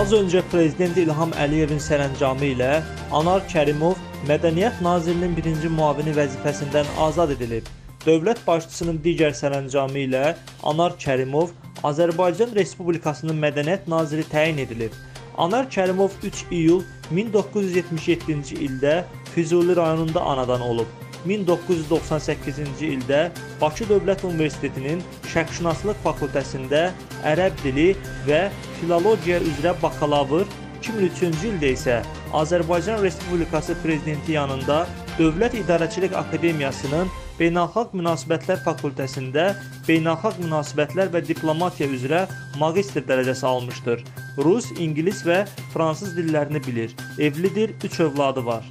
Az öncə prezident İlham Əliyevin sərəncamı ilə Anar Kərimov Mədəniyyət Nazirinin birinci müavini vəzifəsindən azad edilib. Dövlət başçısının digər sərəncamı ilə Anar Kərimov Azərbaycan Respublikasının Mədəniyyət naziri təyin edilib. Anar Kərimov 3 iyul 1977-ci ildə Füzuli rayonunda anadan olub. 1998-ci ildə Bakı Dövlət Universitetinin Şərqşünaslıq fakültəsində ərəb dili və filologiya üzrə bakalavr, 2003-cü ildə isə Azərbaycan Respublikası prezidenti yanında Dövlət İdarəçilik Akademiyasının Beynəlxalq Münasibətlər fakültəsində Beynəlxalq Münasibətlər və Diplomatiya üzrə magistr dərəcəsi almışdır. Rus, ingilis və fransız dillərini bilir. Evlidir, 3 övladı var.